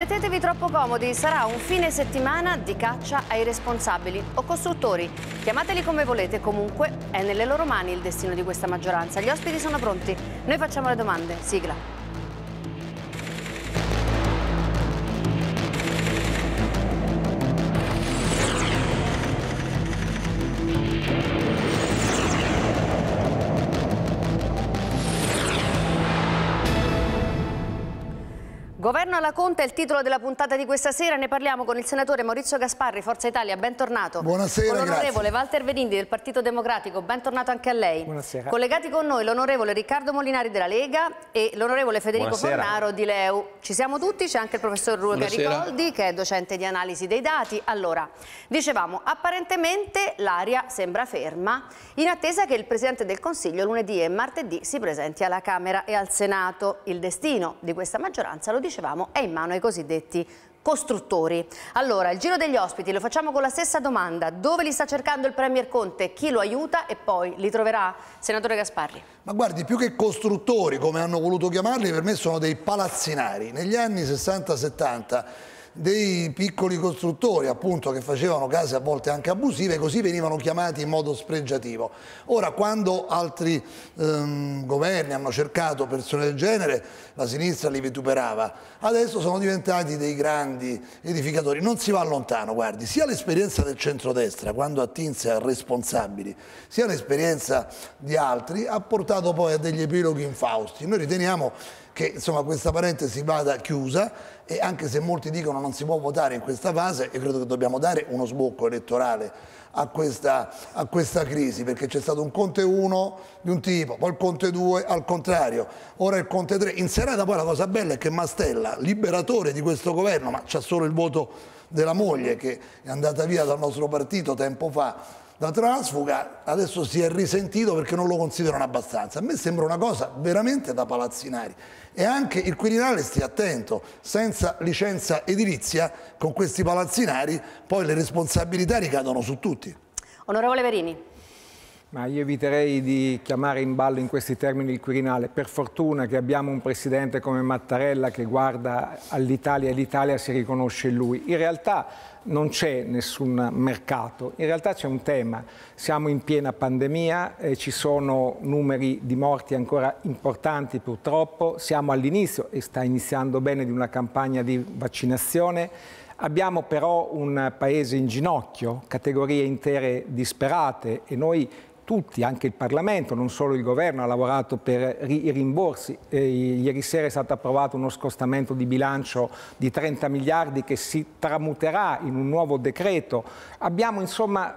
Mettetevi troppo comodi, sarà un fine settimana di caccia ai responsabili o costruttori. Chiamateli come volete, comunque è nelle loro mani il destino di questa maggioranza. Gli ospiti sono pronti, noi facciamo le domande. Sigla. Governo alla Conte è il titolo della puntata di questa sera. Ne parliamo con il senatore Maurizio Gasparri, Forza Italia. Bentornato. Buonasera. Con l'onorevole Walter Vedindi del Partito Democratico. Bentornato anche a lei. Buonasera. Collegati con noi l'onorevole Riccardo Molinari della Lega e l'onorevole Federico Buonasera. Fornaro di Leu. Ci siamo tutti, c'è anche il professor Buonasera. Ricoldi che è docente di analisi dei dati. Allora, dicevamo, apparentemente l'aria sembra ferma in attesa che il Presidente del Consiglio lunedì e martedì si presenti alla Camera e al Senato. Il destino di questa maggioranza, lo dicevamo, è in mano ai cosiddetti costruttori. Allora, il giro degli ospiti lo facciamo con la stessa domanda. Dove li sta cercando il Premier Conte? Chi lo aiuta? E poi li troverà? Senatore Gasparri. Ma guardi, più che costruttori, come hanno voluto chiamarli, per me sono dei palazzinari. Negli anni 60-70 dei piccoli costruttori, appunto, che facevano case a volte anche abusive, così venivano chiamati in modo spregiativo. Ora, quando altri ehm, governi hanno cercato persone del genere, la sinistra li vituperava. Adesso sono diventati dei grandi edificatori. Non si va lontano, guardi, sia l'esperienza del centrodestra, quando attinse a responsabili, sia l'esperienza di altri, ha portato poi a degli epiloghi infausti. Noi riteniamo che insomma, questa parentesi vada chiusa e anche se molti dicono non si può votare in questa fase, io credo che dobbiamo dare uno sbocco elettorale a questa, a questa crisi, perché c'è stato un Conte 1 di un tipo, poi il Conte 2 al contrario, ora il Conte 3. In serata poi la cosa bella è che Mastella, liberatore di questo governo, ma c'ha solo il voto della moglie che è andata via dal nostro partito tempo fa, da transfuga adesso si è risentito perché non lo considerano abbastanza. A me sembra una cosa veramente da palazzinari. E anche il Quirinale stia attento, senza licenza edilizia con questi palazzinari poi le responsabilità ricadono su tutti. Onorevole Verini. Ma io eviterei di chiamare in ballo in questi termini il Quirinale. Per fortuna che abbiamo un presidente come Mattarella che guarda all'Italia e l'Italia si riconosce in lui. In realtà non c'è nessun mercato, in realtà c'è un tema. Siamo in piena pandemia, eh, ci sono numeri di morti ancora importanti purtroppo, siamo all'inizio e sta iniziando bene di una campagna di vaccinazione. Abbiamo però un paese in ginocchio, categorie intere disperate e noi tutti, anche il Parlamento, non solo il Governo, ha lavorato per i rimborsi. Eh, ieri sera è stato approvato uno scostamento di bilancio di 30 miliardi che si tramuterà in un nuovo decreto. Abbiamo insomma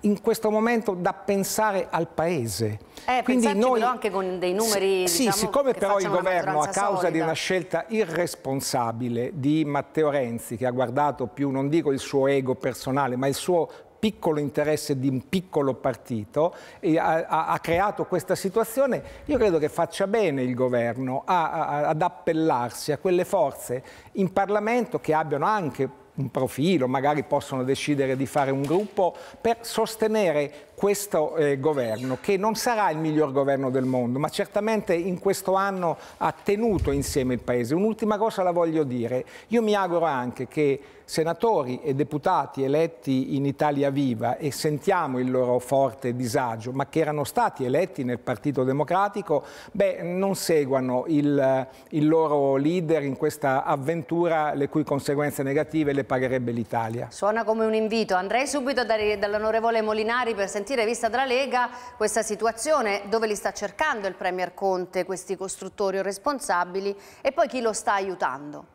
in questo momento da pensare al Paese. Eh, Quindi noi anche con dei numeri Sì, diciamo, siccome però il governo a causa solida. di una scelta irresponsabile di Matteo Renzi che ha guardato più non dico il suo ego personale, ma il suo piccolo interesse di un piccolo partito ha, ha, ha, creato questa situazione, io credo che faccia bene il governo a, ad appellarsi a quelle forze in Parlamento che abbiano anche un profilo, magari possono decidere di fare un gruppo per sostenere questo eh, governo, che non sarà il miglior governo del mondo, ma certamente in questo anno ha tenuto insieme il Paese. Un'ultima cosa la voglio dire, io mi auguro anche che senatori e deputati eletti in Italia Viva e sentiamo il loro forte disagio, ma che erano stati eletti nel Partito Democratico, beh, non seguano il, il loro leader in questa avventura le cui conseguenze negative le pagherebbe l'Italia. Suona come un invito. Andrei subito dall'onorevole Molinari per sentire, vista dalla Lega, questa situazione dove li sta cercando il Premier Conte, questi costruttori o responsabili, e poi chi lo sta aiutando.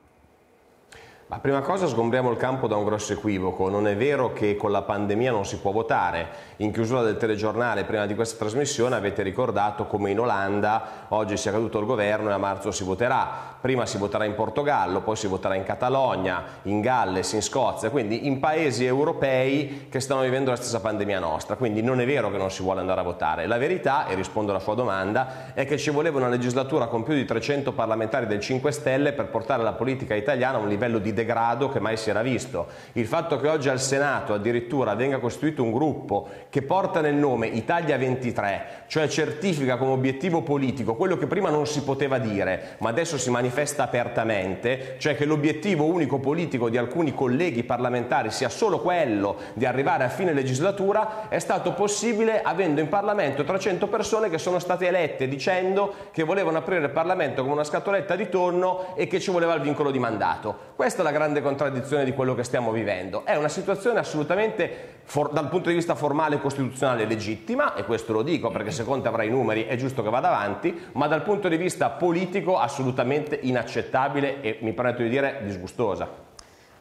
Ma prima cosa sgombriamo il campo da un grosso equivoco, non è vero che con la pandemia non si può votare. In chiusura del telegiornale prima di questa trasmissione avete ricordato come in Olanda oggi sia caduto il governo e a marzo si voterà. Prima si voterà in Portogallo, poi si voterà in Catalogna, in Galles, in Scozia, quindi in paesi europei che stanno vivendo la stessa pandemia nostra. Quindi non è vero che non si vuole andare a votare. La verità, e rispondo alla sua domanda, è che ci voleva una legislatura con più di 300 parlamentari del 5 Stelle per portare la politica italiana a un livello di degrado che mai si era visto. Il fatto che oggi al Senato addirittura venga costituito un gruppo che porta nel nome Italia 23, cioè certifica come obiettivo politico quello che prima non si poteva dire, ma adesso si manifesta apertamente, cioè che l'obiettivo unico politico di alcuni colleghi parlamentari sia solo quello di arrivare a fine legislatura, è stato possibile avendo in Parlamento 300 persone che sono state elette dicendo che volevano aprire il Parlamento come una scatoletta di tonno e che ci voleva il vincolo di mandato. Questa è la grande contraddizione di quello che stiamo vivendo. È una situazione assolutamente dal punto di vista formale e costituzionale legittima, e questo lo dico perché se Conte avrà i numeri è giusto che vada avanti, ma dal punto di vista politico assolutamente inaccettabile e mi permetto di dire disgustosa.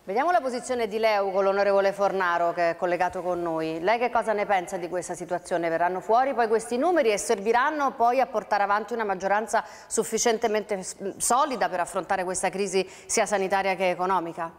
Vediamo la posizione di Leu con l'onorevole Fornaro che è collegato con noi. Lei che cosa ne pensa di questa situazione? Verranno fuori poi questi numeri e serviranno poi a portare avanti una maggioranza sufficientemente solida per affrontare questa crisi sia sanitaria che economica?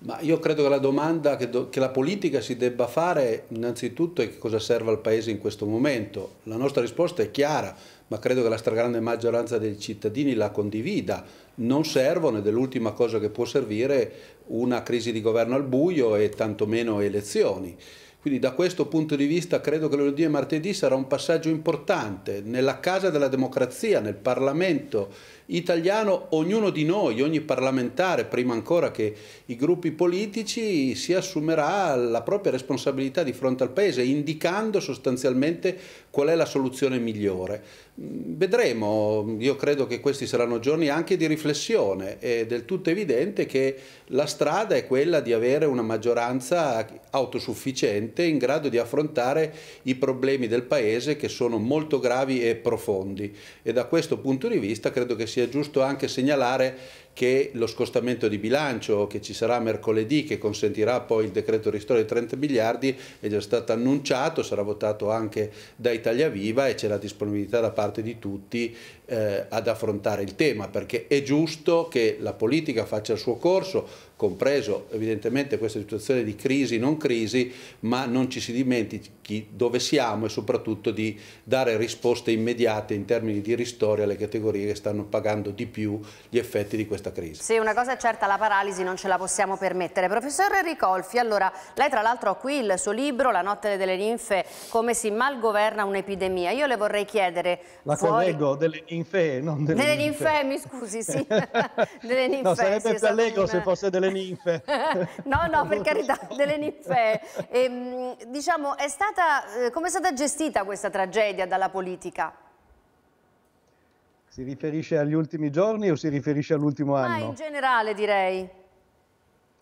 Ma io credo che la domanda che, do, che, la politica si debba fare innanzitutto è che cosa serve al Paese in questo momento. La nostra risposta è chiara, ma credo che la stragrande maggioranza dei cittadini la condivida. Non servono ed è l'ultima cosa che può servire una crisi di governo al buio e tantomeno elezioni. Quindi da questo punto di vista credo che lunedì e martedì sarà un passaggio importante nella casa della democrazia, nel Parlamento italiano, ognuno di noi, ogni parlamentare, prima ancora che i gruppi politici, si assumerà la propria responsabilità di fronte al Paese, indicando sostanzialmente qual è la soluzione migliore. Vedremo, io credo che questi saranno giorni anche di riflessione, è del tutto evidente che la strada è quella di avere una maggioranza autosufficiente in grado di affrontare i problemi del Paese che sono molto gravi e profondi. E da questo punto di vista credo che sia giusto anche segnalare che lo scostamento di bilancio che ci sarà mercoledì, che consentirà poi il decreto ristoro di 30 miliardi, è già stato annunciato, sarà votato anche da Italia Viva e c'è la disponibilità da parte di tutti eh, ad affrontare il tema, perché è giusto che la politica faccia il suo corso, compreso evidentemente questa situazione di crisi, non crisi, ma non ci si dimentichi dove siamo e soprattutto di dare risposte immediate in termini di ristori alle categorie che stanno pagando di più gli effetti di questa crisi. Sì, una cosa è certa, la paralisi non ce la possiamo permettere. Professor Ricolfi, allora, lei tra l'altro ha qui il suo libro, La notte delle ninfe, come si malgoverna un'epidemia. Io le vorrei chiedere... La fuori... correggo, delle ninfe, non delle, delle ninfe. ninfe. mi scusi, sì. delle ninfe. No, sarebbe sì, più allegro se fosse delle ninfe. no, no, per carità, delle ninfe. E, ehm, diciamo, è stata, eh, come è stata gestita questa tragedia dalla politica? Si riferisce agli ultimi giorni o si riferisce all'ultimo anno? Ma in generale direi.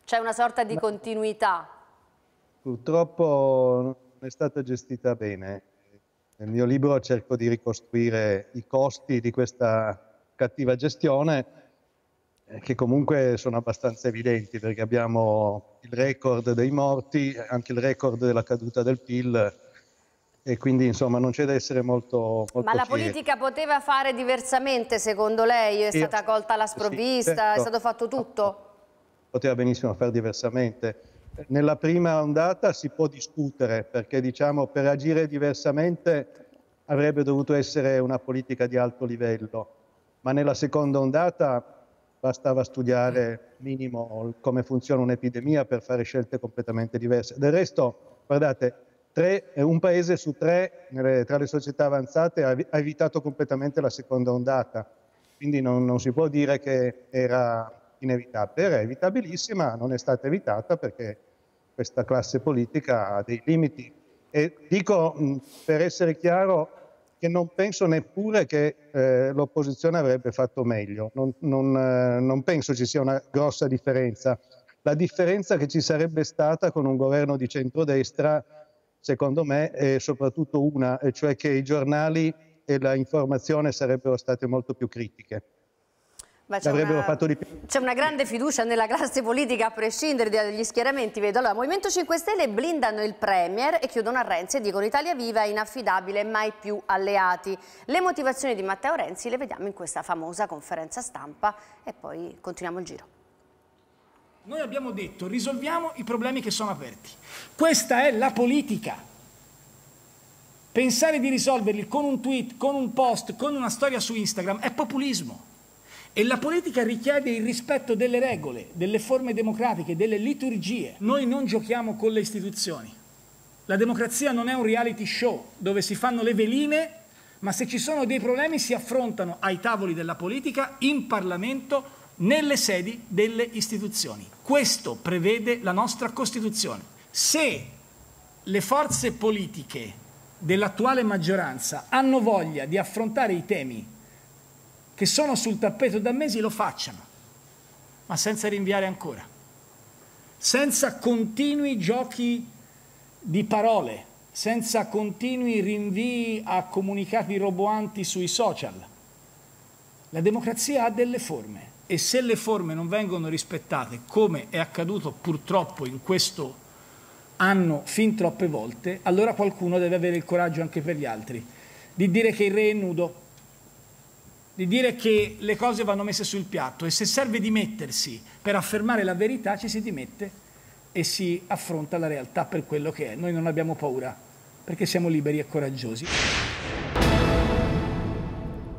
C'è una sorta di Ma... continuità. Purtroppo non è stata gestita bene. Nel mio libro cerco di ricostruire i costi di questa cattiva gestione eh, che comunque sono abbastanza evidenti perché abbiamo il record dei morti, anche il record della caduta del PIL e quindi insomma non c'è da essere molto, molto Ma la fieri. politica poteva fare diversamente secondo lei? È stata colta alla sprovvista? Sì, certo. È stato fatto tutto? Poteva benissimo fare diversamente. Nella prima ondata si può discutere perché diciamo per agire diversamente avrebbe dovuto essere una politica di alto livello, ma nella seconda ondata bastava studiare minimo come funziona un'epidemia per fare scelte completamente diverse. Del resto, guardate, tre, un paese su tre nelle, tra le società avanzate ha, ha, evitato completamente la seconda ondata, quindi non, non si può dire che era inevitabile, era evitabilissima, non è stata evitata perché questa classe politica ha dei limiti. E dico, per essere chiaro, che non penso neppure che eh, l'opposizione avrebbe fatto meglio, non, non, eh, non, penso ci sia una grossa differenza. La differenza che ci sarebbe stata con un governo di centrodestra, secondo me, è soprattutto una, cioè che i giornali e la informazione sarebbero state molto più critiche. C'è una, una, grande fiducia nella classe politica a prescindere dagli schieramenti. Vedo. Allora, Movimento 5 Stelle blindano il Premier e chiudono a Renzi e dicono Italia Viva è inaffidabile, mai più alleati. Le motivazioni di Matteo Renzi le vediamo in questa famosa conferenza stampa e poi continuiamo il giro. Noi abbiamo detto risolviamo i problemi che sono aperti. Questa è la politica. Pensare di risolverli con un tweet, con un post, con una storia su Instagram è populismo E la politica richiede il rispetto delle regole, delle forme democratiche, delle liturgie. Noi non giochiamo con le istituzioni. La democrazia non è un reality show dove si fanno le veline, ma se ci sono dei problemi si affrontano ai tavoli della politica, in Parlamento, nelle sedi delle istituzioni. Questo prevede la nostra Costituzione. Se le forze politiche dell'attuale maggioranza hanno voglia di affrontare i temi che sono sul tappeto da mesi lo facciano, ma senza rinviare ancora, senza continui giochi di parole, senza continui rinvii a comunicati roboanti sui social. La democrazia ha delle forme e se le forme non vengono rispettate, come è accaduto purtroppo in questo anno fin troppe volte, allora qualcuno deve avere il coraggio anche per gli altri di dire che il re è nudo, di dire che le cose vanno messe sul piatto e se serve dimettersi per affermare la verità ci si dimette e si affronta la realtà per quello che è. Noi non abbiamo paura perché siamo liberi e coraggiosi.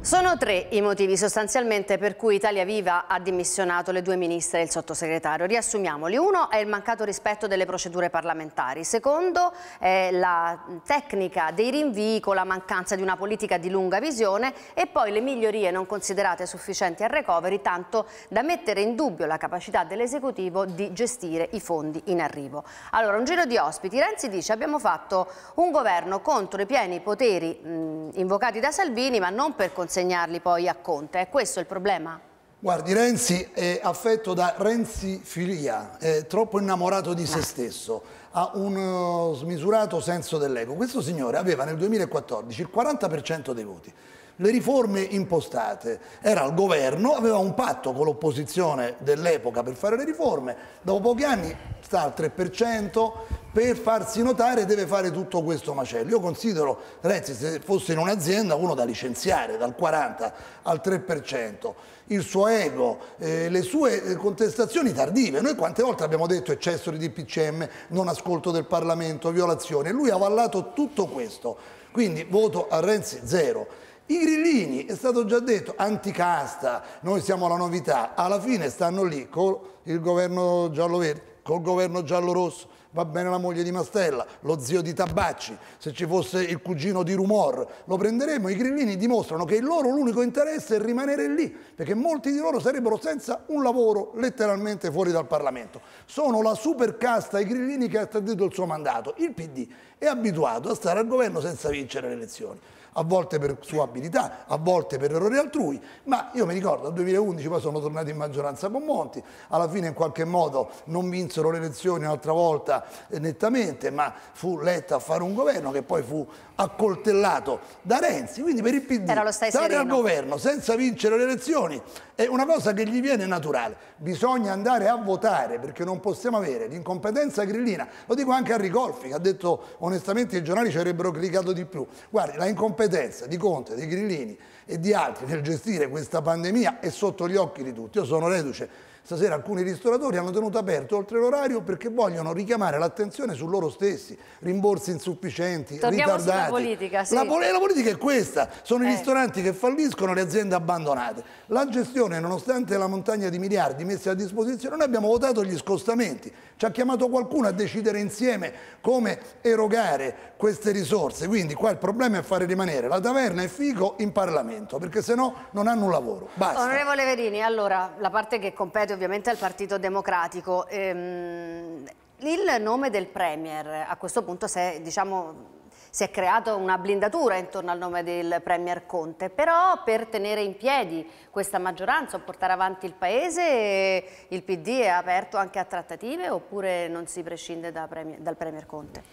Sono tre i motivi sostanzialmente per cui Italia Viva ha dimissionato le due ministre e il sottosegretario. Riassumiamoli. Uno è il mancato rispetto delle procedure parlamentari. Secondo è la tecnica dei rinvii con la mancanza di una politica di lunga visione e poi le migliorie non considerate sufficienti al recovery tanto da mettere in dubbio la capacità dell'esecutivo di gestire i fondi in arrivo. Allora, un giro di ospiti. Renzi dice abbiamo fatto un governo contro i pieni poteri mh, invocati da Salvini ma non per conseguire consegnarli poi a Conte. È questo il problema? Guardi, Renzi è affetto da Renzi-filia, è troppo innamorato di se stesso, ha un uh, smisurato senso dell'ego. Questo signore aveva nel 2014 il 40% dei voti le riforme impostate. Era al governo, aveva un patto con l'opposizione dell'epoca per fare le riforme, dopo pochi anni sta al 3%, per farsi notare deve fare tutto questo macello. Io considero Renzi se fosse in un'azienda uno da licenziare dal 40 al 3%. Il suo ego, eh, le sue eh, contestazioni tardive. Noi quante volte abbiamo detto eccesso di DPCM, non ascolto del Parlamento, violazioni. E lui ha avallato tutto questo. Quindi voto a Renzi zero. I grillini, è stato già detto, anticasta, noi siamo la novità, alla fine stanno lì con il governo giallo-verde, col governo giallo-rosso, va bene la moglie di Mastella, lo zio di Tabacci, se ci fosse il cugino di Rumor, lo prenderemo. I grillini dimostrano che il loro l'unico interesse è rimanere lì, perché molti di loro sarebbero senza un lavoro letteralmente fuori dal Parlamento. Sono la super casta, i grillini che ha tradito il suo mandato. Il PD è abituato a stare al governo senza vincere le elezioni a volte per sua abilità, a volte per errori altrui, ma io mi ricordo nel 2011 poi sono tornati in maggioranza con Monti, alla fine in qualche modo non vinsero le elezioni un'altra volta eh, nettamente, ma fu Letta a fare un governo che poi fu accoltellato da Renzi, quindi per il PD stare al governo senza vincere le elezioni è una cosa che gli viene naturale, bisogna andare a votare perché non possiamo avere l'incompetenza grillina, lo dico anche a Ricolfi che ha detto onestamente i giornali ci avrebbero clicato di più, guardi la incompetenza di Conte, di Grillini e di altri nel gestire questa pandemia è sotto gli occhi di tutti, io sono reduce Stasera alcuni ristoratori hanno tenuto aperto oltre l'orario perché vogliono richiamare l'attenzione su loro stessi, rimborsi insufficienti, Torniamo ritardati. politica, sì. la, la, politica è questa, sono eh. i ristoranti che falliscono, le aziende abbandonate. La gestione, nonostante la montagna di miliardi messi a disposizione, noi abbiamo votato gli scostamenti, ci ha chiamato qualcuno a decidere insieme come erogare queste risorse, quindi qua il problema è fare rimanere la taverna e Fico in Parlamento, perché se no non hanno un lavoro. Basta. Onorevole Verini, allora la parte che compete ovviamente al Partito Democratico. Ehm, il nome del Premier a questo punto si è, diciamo, si è creata una blindatura intorno al nome del Premier Conte, però per tenere in piedi questa maggioranza o portare avanti il Paese il PD è aperto anche a trattative oppure non si prescinde da premier, dal Premier Conte?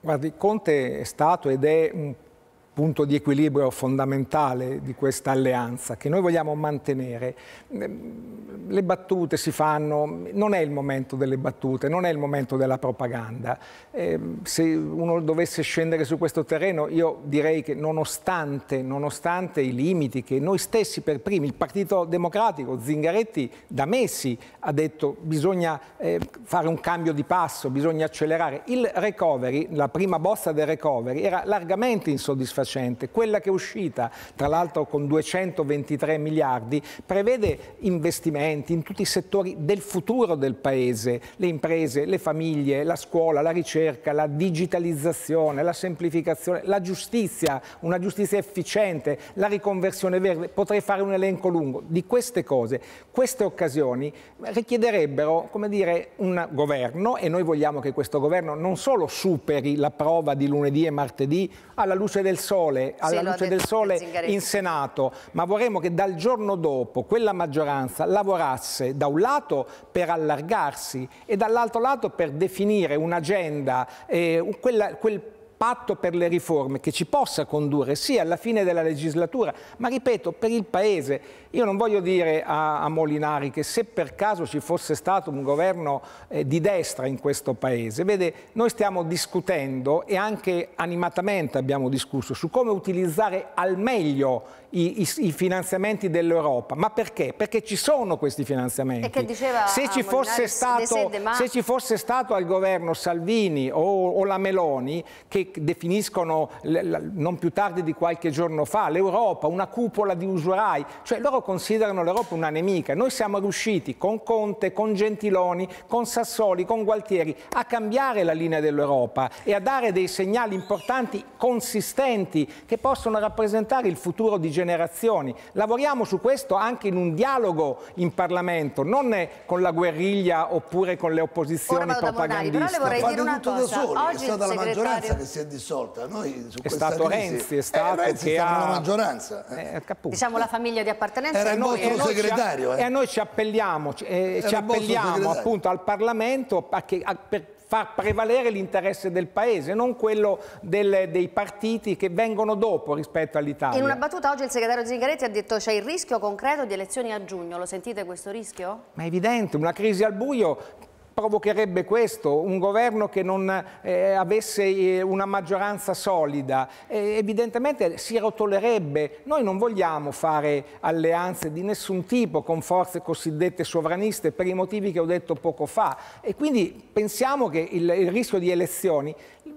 Guardi, Conte è stato ed è un punto di equilibrio fondamentale di questa alleanza che noi vogliamo mantenere. Le battute si fanno, non è il momento delle battute, non è il momento della propaganda. Eh, se uno dovesse scendere su questo terreno, io direi che nonostante, nonostante i limiti che noi stessi per primi, il Partito Democratico, Zingaretti da Messi ha detto bisogna eh, fare un cambio di passo, bisogna accelerare. Il recovery, la prima bozza del recovery, era largamente insoddisfacente soddisfacente. Quella che è uscita, tra l'altro con 223 miliardi, prevede investimenti in tutti i settori del futuro del Paese, le imprese, le famiglie, la scuola, la ricerca, la digitalizzazione, la semplificazione, la giustizia, una giustizia efficiente, la riconversione verde. Potrei fare un elenco lungo di queste cose. Queste occasioni richiederebbero, come dire, un governo e noi vogliamo che questo governo non solo superi la prova di lunedì e martedì alla luce del sole, alla Sì, luce del sole in Senato, ma vorremmo che dal giorno dopo quella maggioranza lavorasse da un lato per allargarsi e dall'altro lato per definire un'agenda, eh, quel patto per le riforme che ci possa condurre sì alla fine della legislatura, ma ripeto, per il Paese. Io non voglio dire a, a Molinari che se per caso ci fosse stato un governo eh, di destra in questo Paese, vede, noi stiamo discutendo e anche animatamente abbiamo discusso su come utilizzare al meglio i, i- i finanziamenti dell'Europa. Ma perché? Perché ci sono questi finanziamenti. Se, ci stato, se ci fosse stato al governo Salvini o, o la Meloni che definiscono non più tardi di qualche giorno fa l'Europa una cupola di usurai, cioè loro considerano l'Europa una nemica. Noi siamo riusciti con Conte, con Gentiloni, con Sassoli, con Gualtieri a cambiare la linea dell'Europa e a dare dei segnali importanti, consistenti, che possono rappresentare il futuro di generazioni. Lavoriamo su questo anche in un dialogo in Parlamento, non con la guerriglia oppure con le opposizioni vado da Molinari, però le propagandiste. vorrei dire una cosa. soli, è Oggi il stata la maggioranza che si è dissolta. Noi su È questa stato crisi- Renzi, è Eh, stato Renzi che ha... nella maggioranza. eh. Eh. Diciamo la famiglia di appartenenza Era e il noi- E noi ci- segretario, eh. E a noi ci appelliamo, ci- eh, ci appelliamo appunto al Parlamento a che- a- per far prevalere l'interesse del Paese, non quello del- dei partiti che vengono dopo rispetto all'Italia. In una battuta oggi il segretario Zingaretti ha detto c'è il rischio concreto di elezioni a giugno. Lo sentite questo rischio? Ma è evidente, una crisi al buio provocherebbe questo, un governo che non eh, avesse eh, una maggioranza solida, eh, evidentemente si rotolerebbe. Noi non vogliamo fare alleanze di nessun tipo con forze cosiddette sovraniste per i motivi che ho detto poco fa e quindi pensiamo che il, il rischio di elezioni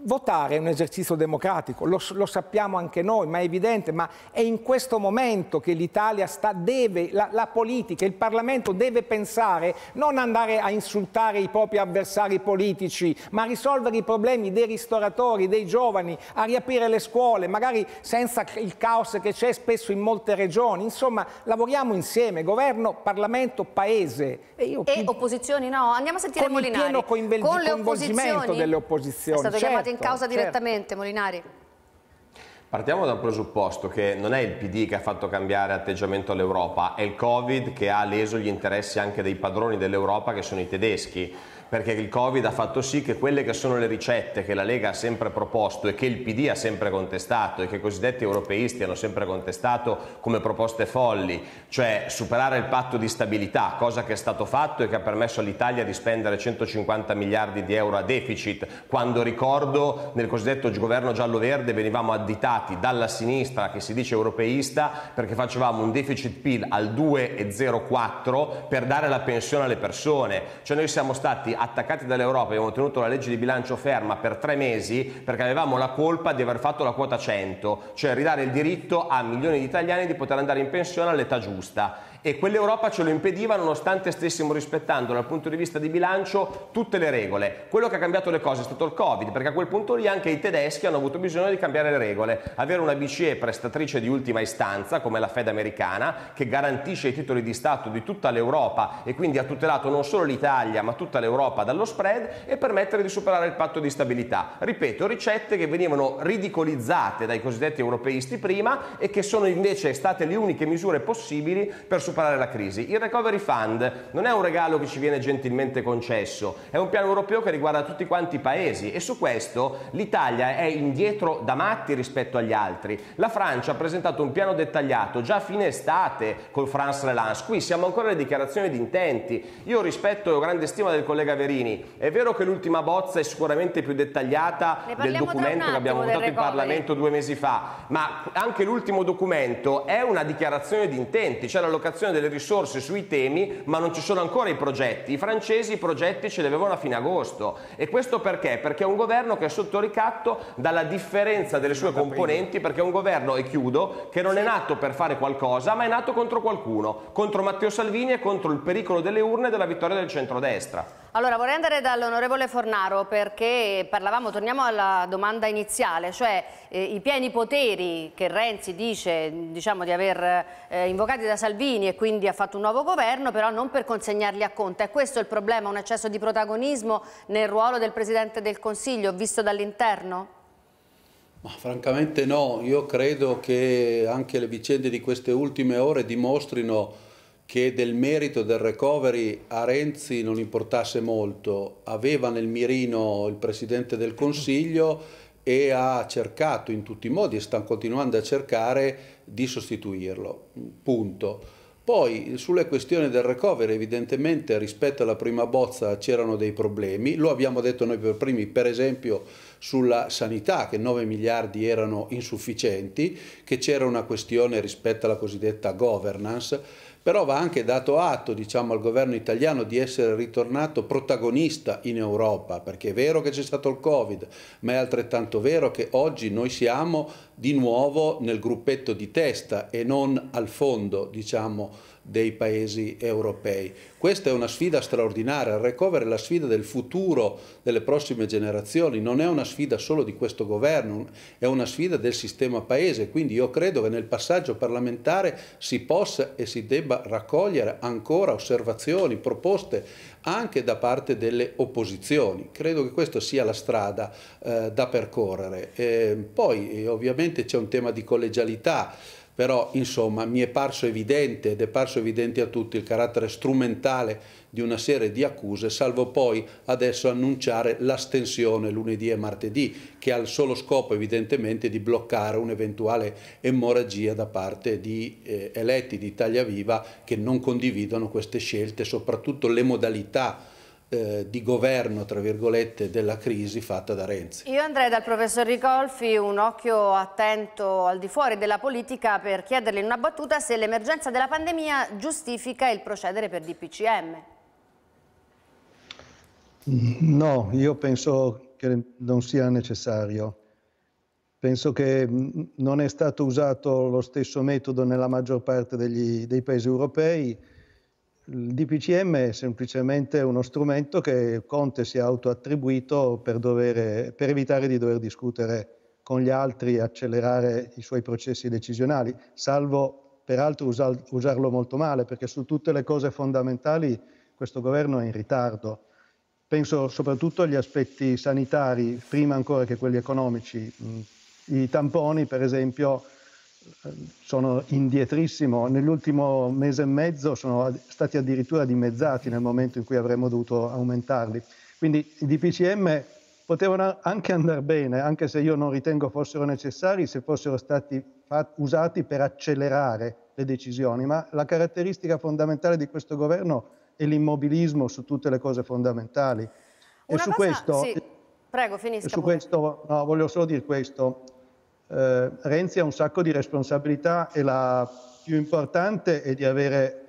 Votare è un esercizio democratico, lo, lo sappiamo anche noi, ma è evidente, ma è in questo momento che l'Italia sta, deve, la, la politica, il Parlamento deve pensare, non andare a insultare i propri avversari politici, ma a risolvere i problemi dei ristoratori, dei giovani, a riaprire le scuole, magari senza il caos che c'è spesso in molte regioni. Insomma, lavoriamo insieme, governo, Parlamento, Paese. E, io, E opposizioni no? Andiamo a sentire con il pieno coinvolgimento delle opposizioni. È stato chiamato in certo, causa certo. direttamente, Molinari. Partiamo dal presupposto che non è il PD che ha fatto cambiare atteggiamento all'Europa, è il Covid che ha leso gli interessi anche dei padroni dell'Europa che sono i tedeschi perché il Covid ha fatto sì che quelle che sono le ricette che la Lega ha sempre proposto e che il PD ha sempre contestato e che i cosiddetti europeisti hanno sempre contestato come proposte folli, cioè superare il patto di stabilità, cosa che è stato fatto e che ha permesso all'Italia di spendere 150 miliardi di euro a deficit, quando ricordo nel cosiddetto governo giallo-verde venivamo additati dalla sinistra che si dice europeista perché facevamo un deficit PIL al 2,04 per dare la pensione alle persone, cioè noi siamo stati attaccati dall'Europa, abbiamo tenuto la legge di bilancio ferma per tre mesi perché avevamo la colpa di aver fatto la quota 100, cioè ridare il diritto a milioni di italiani di poter andare in pensione all'età giusta. E quell'Europa ce lo impediva nonostante stessimo rispettando dal punto di vista di bilancio tutte le regole. Quello che ha cambiato le cose è stato il Covid, perché a quel punto lì anche i tedeschi hanno avuto bisogno di cambiare le regole. Avere una BCE prestatrice di ultima istanza, come la Fed americana, che garantisce i titoli di Stato di tutta l'Europa e quindi ha tutelato non solo l'Italia ma tutta l'Europa dallo spread e permettere di superare il patto di stabilità. Ripeto, ricette che venivano ridicolizzate dai cosiddetti europeisti prima e che sono invece state le uniche misure possibili per superare la crisi. Il Recovery Fund non è un regalo che ci viene gentilmente concesso, è un piano europeo che riguarda tutti quanti i paesi e su questo l'Italia è indietro da matti rispetto agli altri. La Francia ha presentato un piano dettagliato già a fine estate col France Relance, qui siamo ancora alle dichiarazioni di intenti. Io rispetto e ho grande stima del collega Verini, è vero che l'ultima bozza è sicuramente più dettagliata del documento che abbiamo votato in. Parlamento due mesi fa, ma anche l'ultimo documento è una dichiarazione di intenti, cioè l'allocazione l'allocazione delle risorse sui temi, ma non ci sono ancora i progetti. I francesi i progetti ce li avevano a fine agosto. E questo perché? Perché è un governo che è sotto ricatto dalla differenza delle sue componenti, perché è un governo, e chiudo, che non è nato per fare qualcosa, ma è nato contro qualcuno, contro Matteo Salvini e contro il pericolo delle urne e della vittoria del centrodestra. Allora vorrei andare dall'onorevole Fornaro perché parlavamo, torniamo alla domanda iniziale, cioè eh, i pieni poteri che Renzi dice diciamo, di aver eh, invocati da Salvini e quindi ha fatto un nuovo governo, però non per consegnarli a Conte. È questo il problema, un eccesso di protagonismo nel ruolo del Presidente del Consiglio visto dall'interno? Francamente no, io credo che anche le vicende di queste ultime ore dimostrino che del merito del recovery a Renzi non importasse molto, aveva nel mirino il Presidente del Consiglio e ha cercato in tutti i modi e sta continuando a cercare di sostituirlo, punto. Poi sulle questioni del recovery evidentemente rispetto alla prima bozza c'erano dei problemi, lo abbiamo detto noi per primi, per esempio sulla sanità che 9 miliardi erano insufficienti, che c'era una questione rispetto alla cosiddetta governance, però va anche dato atto diciamo, al governo italiano di essere ritornato protagonista in Europa, perché è vero che c'è stato il Covid, ma è altrettanto vero che oggi noi siamo di nuovo nel gruppetto di testa e non al fondo diciamo, dei paesi europei. Questa è una sfida straordinaria, il recover è la sfida del futuro delle prossime generazioni, non è una sfida solo di questo governo, è una sfida del sistema paese, quindi io credo che nel passaggio parlamentare si possa e si debba raccogliere ancora osservazioni, proposte anche da parte delle opposizioni. Credo che questa sia la strada eh, da percorrere. Eh, poi ovviamente c'è un tema di collegialità, però insomma mi è parso evidente ed è parso evidente a tutti il carattere strumentale di una serie di accuse, salvo poi adesso annunciare l'astensione lunedì e martedì, che ha il solo scopo evidentemente di bloccare un'eventuale emorragia da parte di eh, eletti di Italia Viva che non condividono queste scelte, soprattutto le modalità eh, di governo, tra virgolette, della crisi fatta da Renzi. Io andrei dal professor Ricolfi un occhio attento al di fuori della politica per chiederle in una battuta se l'emergenza della pandemia giustifica il procedere per DPCM. No, io penso che non sia necessario. Penso che non è stato usato lo stesso metodo nella maggior parte degli, dei paesi europei il DPCM è semplicemente uno strumento che Conte si è autoattribuito per, dovere, per evitare di dover discutere con gli altri e accelerare i suoi processi decisionali, salvo peraltro usar, usarlo molto male, perché su tutte le cose fondamentali questo governo è in ritardo. Penso soprattutto agli aspetti sanitari, prima ancora che quelli economici. I tamponi, per esempio, sono indietrissimo. Nell'ultimo mese e mezzo sono stati addirittura dimezzati nel momento in cui avremmo dovuto aumentarli. Quindi i DPCM potevano anche andare bene, anche se io non ritengo fossero necessari, se fossero stati usati per accelerare le decisioni. Ma la caratteristica fondamentale di questo governo è l'immobilismo su tutte le cose fondamentali. Una e su cosa, questo, sì. Prego, finisca. Su questo, no, voglio solo dire questo eh, Renzi ha un sacco di responsabilità e la più importante è di avere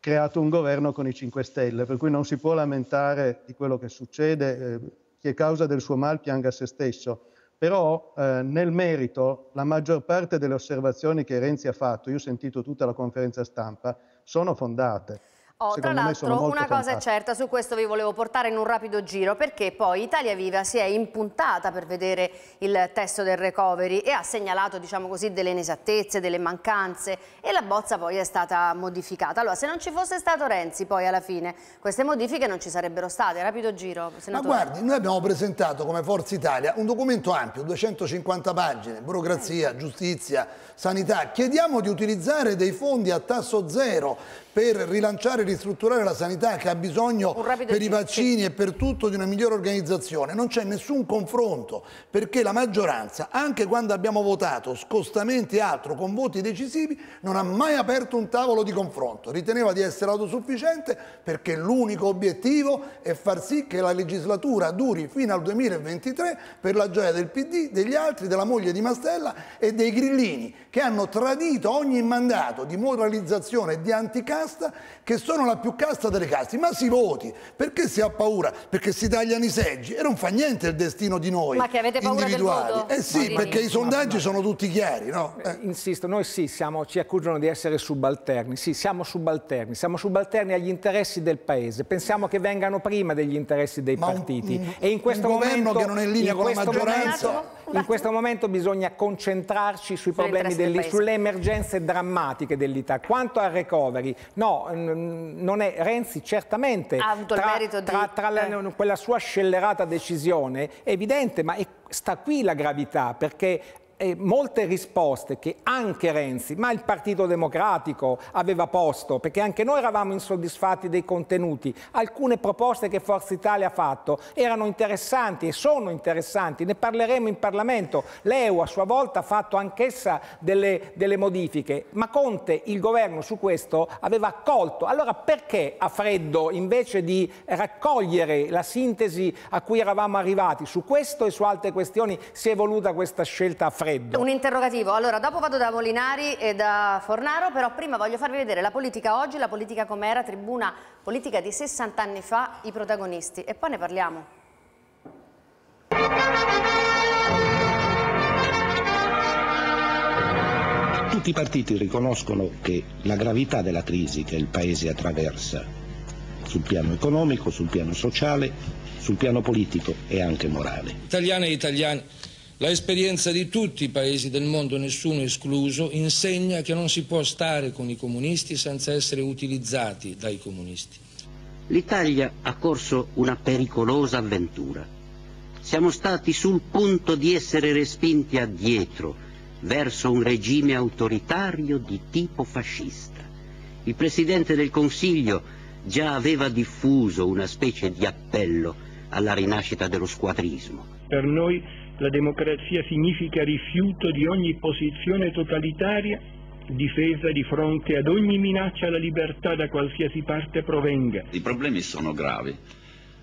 creato un governo con i 5 Stelle, per cui non si può lamentare di quello che succede, eh, chi è causa del suo mal pianga se stesso. Però eh, nel merito la maggior parte delle osservazioni che Renzi ha fatto, io ho sentito tutta la conferenza stampa, sono fondate. Oh, tra l'altro una cosa è certa, su questo vi volevo portare in un rapido giro perché poi Italia Viva si è impuntata per vedere il testo del recovery e ha segnalato diciamo così delle inesattezze, delle mancanze e la bozza poi è stata modificata. Allora se non ci fosse stato Renzi poi alla fine queste modifiche non ci sarebbero state, rapido giro. Senatore. Ma guardi, noi abbiamo presentato come Forza Italia un documento ampio, 250 pagine, burocrazia, giustizia, sanità. Chiediamo di utilizzare dei fondi a tasso zero per rilanciare e ristrutturare la sanità che ha bisogno per i vaccini e per tutto di una migliore organizzazione. Non c'è nessun confronto perché la maggioranza, anche quando abbiamo votato scostamenti e altro con voti decisivi, non ha mai aperto un tavolo di confronto. Riteneva di essere autosufficiente perché l'unico obiettivo è far sì che la legislatura duri fino al 2023 per la gioia del PD, degli altri, della moglie di Mastella e dei grillini che hanno tradito ogni mandato di moralizzazione e di anticasta che sono la più casta delle caste. Ma si voti, perché si ha paura? Perché si tagliano i seggi e non fa niente il destino di noi Ma che avete paura individuali. del voto? Eh sì, Marini? perché i sondaggi sono tutti chiari, no? Eh. Insisto, noi sì, siamo, ci accusano di essere subalterni, sì, siamo subalterni, siamo subalterni agli interessi del Paese, pensiamo che vengano prima degli interessi dei Ma partiti un- e in questo un governo momento, che non è in linea con la questo maggioranza- momento- in questo momento bisogna concentrarci sui problemi, degli- sulle emergenze drammatiche dell'Italia. Quanto al recovery, no, non è Renzi certamente Ha avuto il tra, merito di- tra- tra la- eh. quella sua scellerata decisione è evidente, ma è- sta qui la gravità, perché eh, molte risposte che anche Renzi, ma il Partito Democratico aveva posto, perché anche noi eravamo insoddisfatti dei contenuti, alcune proposte che Forza Italia ha fatto erano interessanti e sono interessanti, ne parleremo in Parlamento. L'EU a sua volta ha fatto anch'essa delle, delle modifiche, ma Conte, il governo su questo, aveva accolto. Allora perché a freddo, invece di raccogliere la sintesi a cui eravamo arrivati su questo e su altre questioni, si è voluta questa scelta a freddo? Un interrogativo. Allora, dopo vado da Molinari e da Fornaro, però prima voglio farvi vedere la politica oggi, la politica com'era, tribuna politica di 60 anni fa, i protagonisti. E poi ne parliamo. Tutti i partiti riconoscono che la gravità della crisi che il Paese attraversa sul piano economico, sul piano sociale, sul piano politico e anche morale. Italiane e italiani, la esperienza di tutti i paesi del mondo, nessuno escluso, insegna che non si può stare con i comunisti senza essere utilizzati dai comunisti. L'Italia ha corso una pericolosa avventura. Siamo stati sul punto di essere respinti addietro verso un regime autoritario di tipo fascista. Il Presidente del Consiglio già aveva diffuso una specie di appello alla rinascita dello squadrismo. Per noi la democrazia significa rifiuto di ogni posizione totalitaria, difesa di fronte ad ogni minaccia alla libertà da qualsiasi parte provenga. I problemi sono gravi,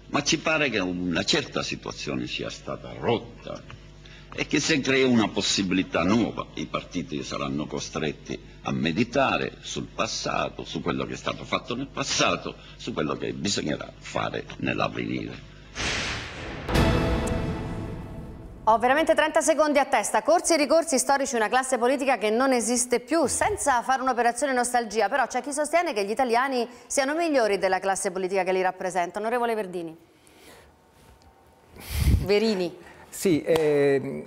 ma ci pare che una certa situazione sia stata rotta e che se crea una possibilità nuova i partiti saranno costretti a meditare sul passato, su quello che è stato fatto nel passato, su quello che bisognerà fare nell'avvenire. Ho veramente 30 secondi a testa. Corsi e ricorsi storici, una classe politica che non esiste più, senza fare un'operazione nostalgia. Però c'è chi sostiene che gli italiani siano migliori della classe politica che li rappresenta. Onorevole Verdini. Verini. Sì, eh,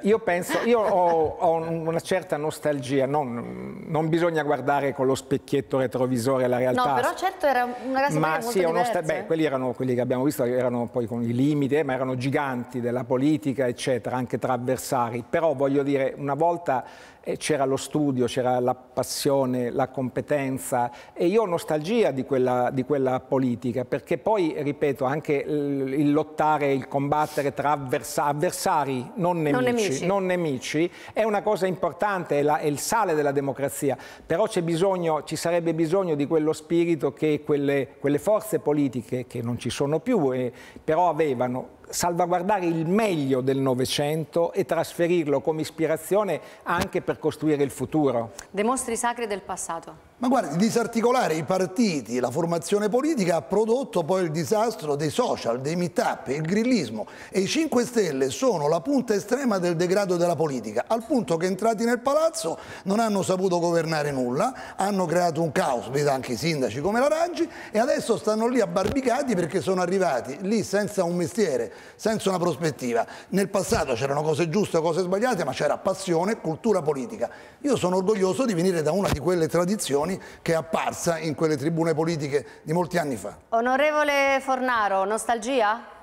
io penso, io ho, ho una certa nostalgia, non, non bisogna guardare con lo specchietto retrovisore la realtà. No, però certo era una classe ma sì, molto sta- diversa. beh, quelli erano quelli che abbiamo visto, erano poi con i limiti, eh, ma erano giganti della politica, eccetera, anche tra avversari. Però voglio dire, una volta eh, c'era lo studio, c'era la passione, la competenza e io ho nostalgia di quella, di quella politica, perché poi, ripeto, anche il, il lottare, il combattere tra avversa- avversari, non nemici, Non nemici. non nemici, è una cosa importante, è, la- è il sale della democrazia, però c'è bisogno, ci sarebbe bisogno di quello spirito che quelle, quelle forze politiche, che non ci sono più, eh, però avevano, salvaguardare il meglio del Novecento e trasferirlo come ispirazione anche per costruire il futuro. Demostri sacri del passato. Ma guardi, disarticolare i partiti, la formazione politica ha prodotto poi il disastro dei social, dei meet-up, il grillismo e i 5 Stelle sono la punta estrema del degrado della politica, al punto che entrati nel palazzo non hanno saputo governare nulla, hanno creato un caos, vedo anche i sindaci come la Raggi, e adesso stanno lì abbarbicati perché sono arrivati lì senza un mestiere, senza una prospettiva. Nel passato c'erano cose giuste, cose sbagliate, ma c'era passione, cultura politica. Io sono orgoglioso di venire da una di quelle tradizioni che è apparsa in quelle tribune politiche di molti anni fa. Onorevole Fornaro, nostalgia?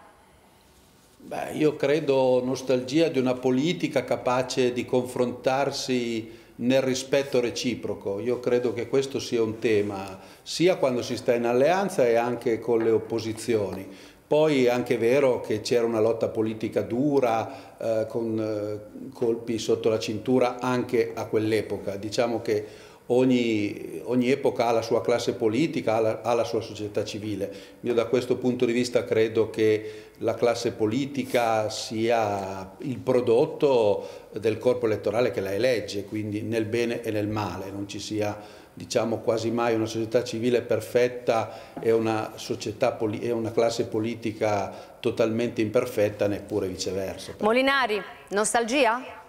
Beh, io credo nostalgia di una politica capace di confrontarsi nel rispetto reciproco. Io credo che questo sia un tema sia quando si sta in alleanza e anche con le opposizioni. Poi è anche vero che c'era una lotta politica dura, eh, con eh, colpi sotto la cintura anche a quell'epoca. Diciamo che ogni, ogni, epoca ha la sua classe politica, ha la, ha la, sua società civile. Io da questo punto di vista credo che la classe politica sia il prodotto del corpo elettorale che la elegge, quindi nel bene e nel male, non ci sia diciamo quasi mai una società civile perfetta e una, società, e una classe politica totalmente imperfetta, neppure viceversa. Molinari, nostalgia?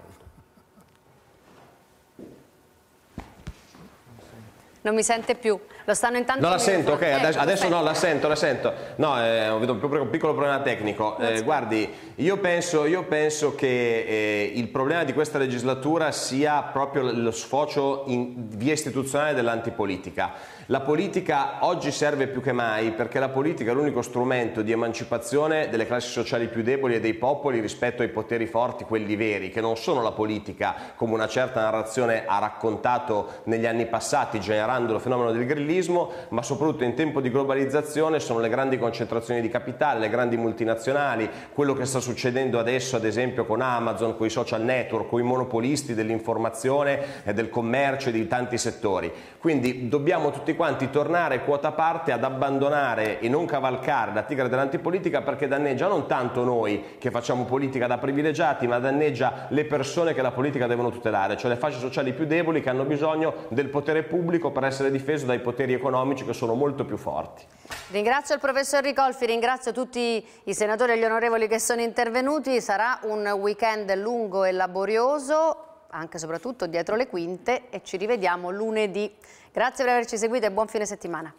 Non mi sente più. Lo stanno intanto... No, la sento, ok, adesso, adesso no, la sento, la sento. No, eh, vedo un piccolo problema tecnico. Eh, guardi, io penso, io penso che eh, il problema di questa legislatura sia proprio lo sfocio in via istituzionale dell'antipolitica. La politica oggi serve più che mai perché la politica è l'unico strumento di emancipazione delle classi sociali più deboli e dei popoli rispetto ai poteri forti, quelli veri, che non sono la politica come una certa narrazione ha raccontato negli anni passati generando il fenomeno del grillismo, ma soprattutto in tempo di globalizzazione sono le grandi concentrazioni di capitale, le grandi multinazionali, quello che sta succedendo adesso ad esempio con Amazon, con i social network, con i monopolisti dell'informazione e del commercio e di tanti settori. Quindi dobbiamo quanti tornare quota parte ad abbandonare e non cavalcare la tigre dell'antipolitica perché danneggia non tanto noi che facciamo politica da privilegiati, ma danneggia le persone che la politica devono tutelare, cioè le fasce sociali più deboli che hanno bisogno del potere pubblico per essere difeso dai poteri economici che sono molto più forti. Ringrazio il professor Ricolfi, ringrazio tutti i senatori e gli onorevoli che sono intervenuti, sarà un weekend lungo e laborioso anche e soprattutto dietro le quinte e ci rivediamo lunedì. Grazie per averci seguito e buon fine settimana.